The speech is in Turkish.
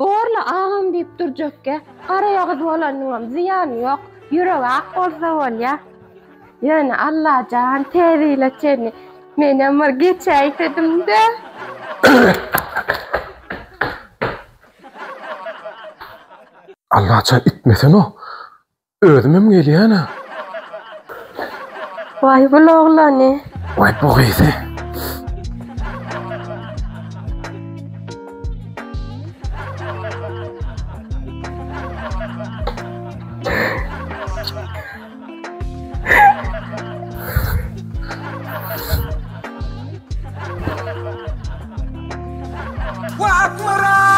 Borla ağam deyip durcakka, qara yağız bolannyňam ziýany ýok, ýüregi ak bolsa bolýa. Yani Allah can teriyle çeni. Men amar geçäy dedim de. Allah can itmesen o. Özümem gelýär ana. Vay bu oglany. Vay bu gyzy. Wakmara.